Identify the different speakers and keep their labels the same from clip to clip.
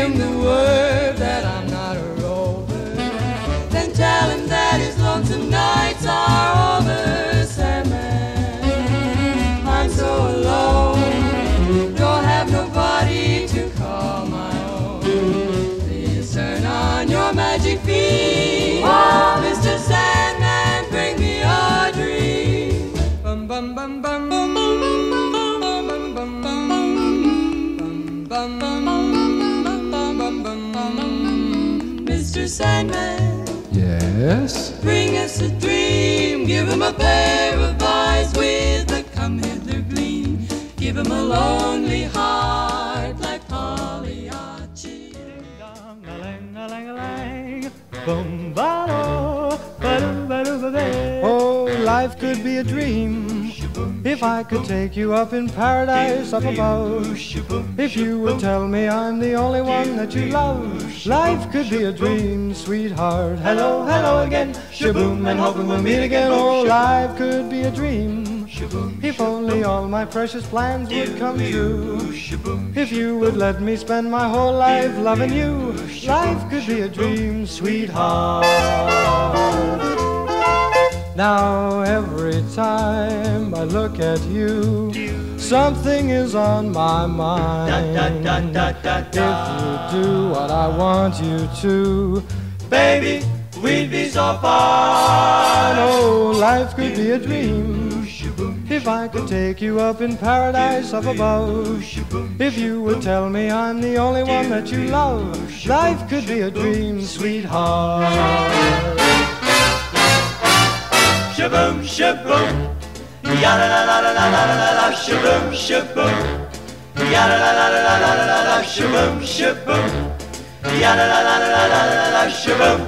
Speaker 1: in the world. Sandman,
Speaker 2: Yes?
Speaker 1: bring us a dream. Give him a pair of eyes with a come hither gleam. Give him a lonely heart like Pagliacci.
Speaker 3: Oh, life could be a dream if I could take you up in paradise up above. If you would tell me I'm the only one that you love, life could be a dream, sweetheart. Hello, hello again, shaboom, and hoping we'll meet again. Oh, life could be a dream if only all my precious plans would come true. If you would let me spend my whole life loving you, life could be a dream, sweetheart. Now every time I look at you, something is on my mind. If you do what I want you to, baby, we'd be so fine. Oh, life could be a dream. If I could take you up in paradise up above, if you would tell me I'm the only one that you love, life could be a dream, sweetheart.
Speaker 4: Shaboom, shaboom. Ya la la la la la la la shaboom, shaboom. Ya la la la la la la la shaboom, shaboom. Ya la la la la la la la shaboom.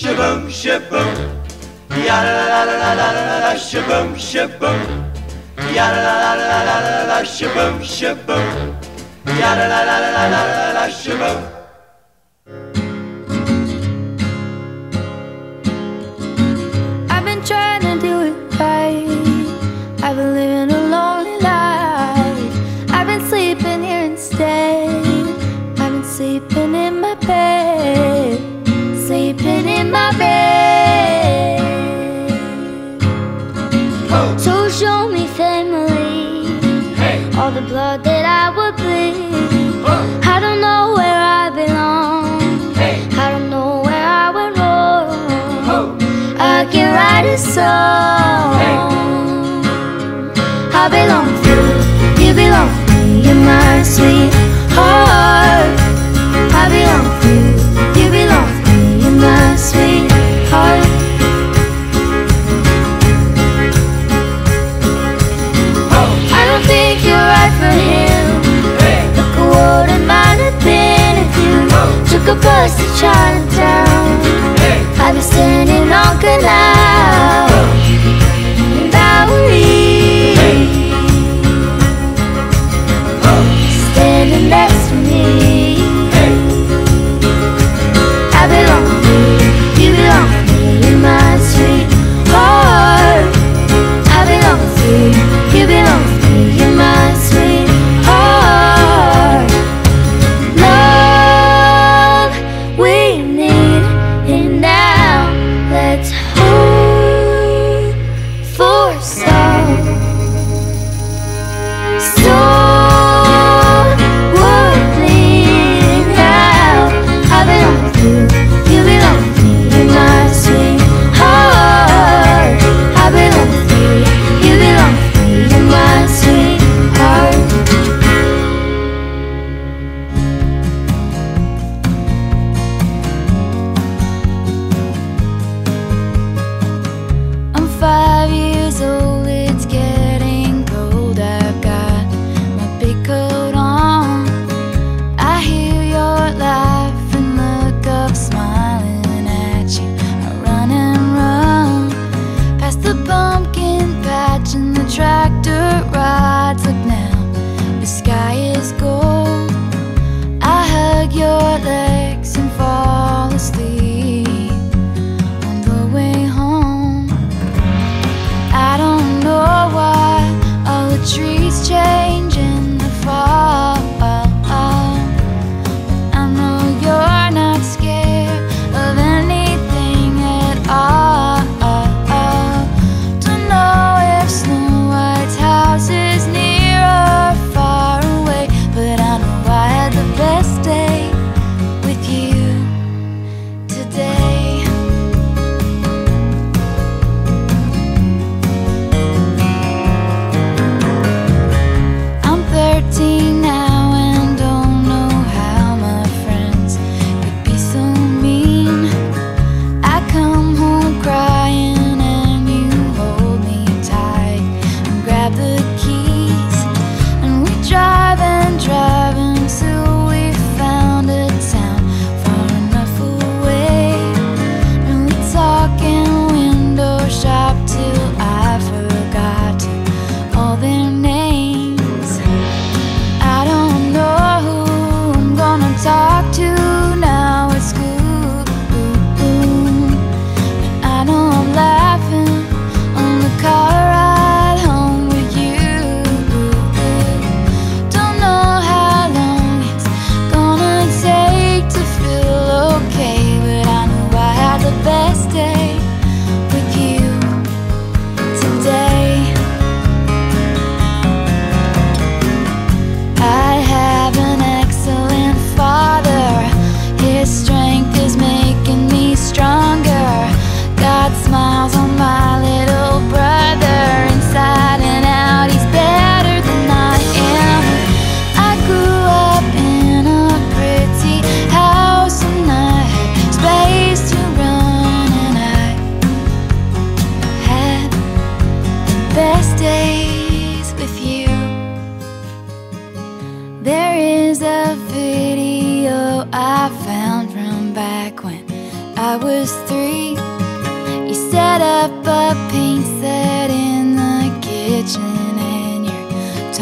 Speaker 4: Shaboom, shaboom. Ya la la la la la la la shaboom, shaboom. Ya la la la la la la la shaboom, shaboom. Ya la la la la la la la la shaboom.
Speaker 5: Show me family. All the blood that I would bleed. I don't know where I belong. I don't know where I went wrong. I can write a song. I belong to you, you belong to me, you're my sweetheart.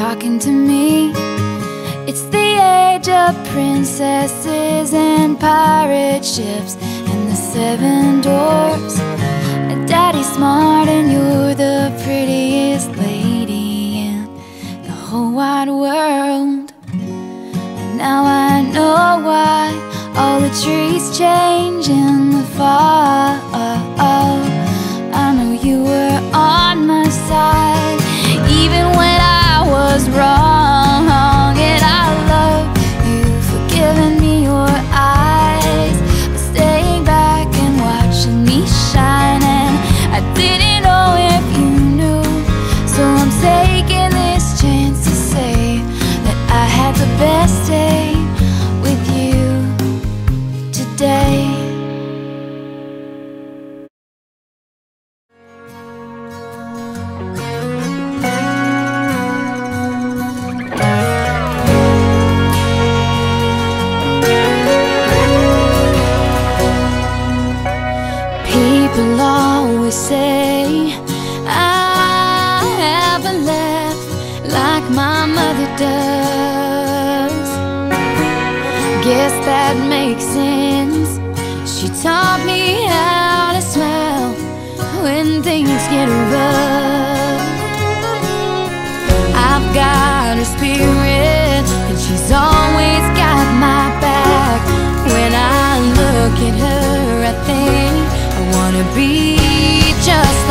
Speaker 5: talking to me. It's the age of princesses and pirate ships and the seven dwarfs. Daddy's smart and you're the prettiest lady in the whole wide world. And now I know why all the trees change in the fall. like my mother does. Guess that makes sense. She taught me how to smile When things get rough. I've got her spirit And she's always got my back. When I look at her I think I wanna be just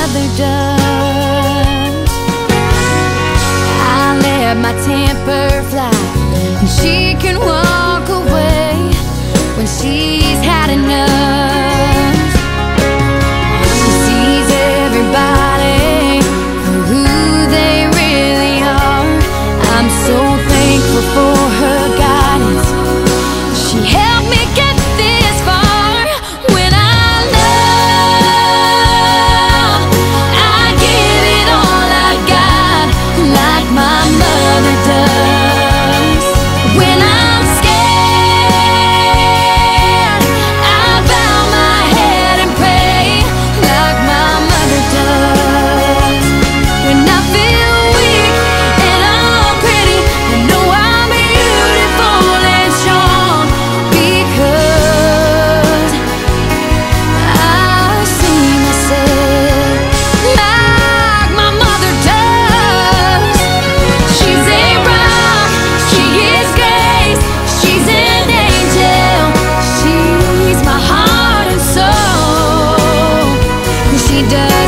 Speaker 5: mother does. I let my temper fly, and she can walk away when she's had enough. She sees everybody for who they really are. I'm so thankful for her guidance. She she does.